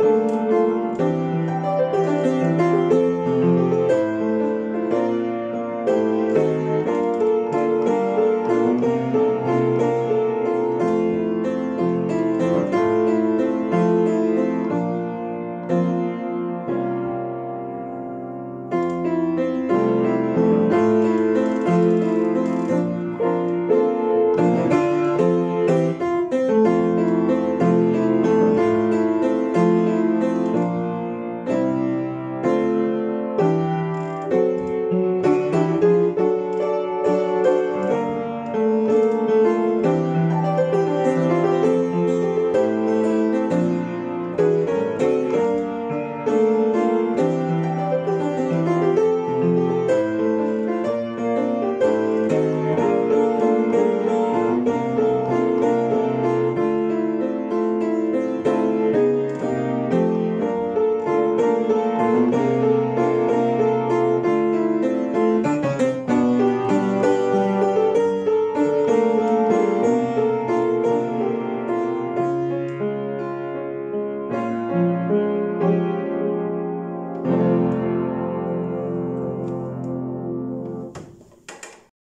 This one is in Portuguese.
Música